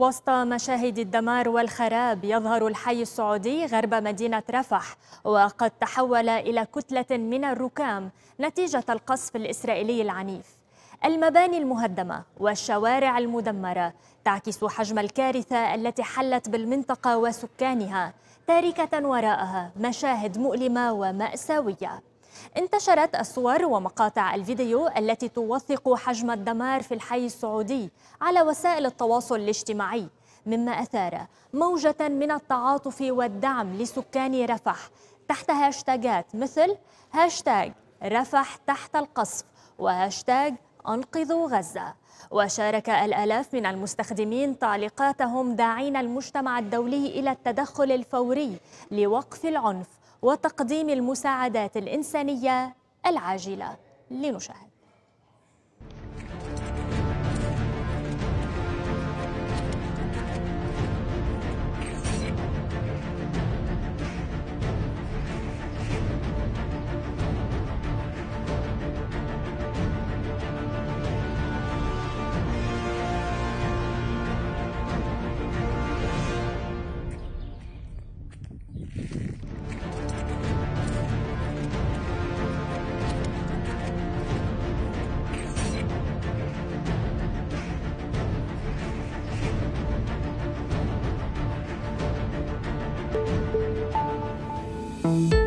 وسط مشاهد الدمار والخراب يظهر الحي السعودي غرب مدينة رفح وقد تحول إلى كتلة من الركام نتيجة القصف الإسرائيلي العنيف. المباني المهدمة والشوارع المدمرة تعكس حجم الكارثة التي حلت بالمنطقة وسكانها تاركة وراءها مشاهد مؤلمة ومأساوية. انتشرت الصور ومقاطع الفيديو التي توثق حجم الدمار في الحي السعودي على وسائل التواصل الاجتماعي مما أثار موجة من التعاطف والدعم لسكان رفح تحت هاشتاجات مثل هاشتاج رفح تحت القصف وهاشتاج أنقذوا غزة. وشارك الآلاف من المستخدمين تعليقاتهم داعين المجتمع الدولي إلى التدخل الفوري لوقف العنف وتقديم المساعدات الإنسانية العاجلة. لنشاهد. you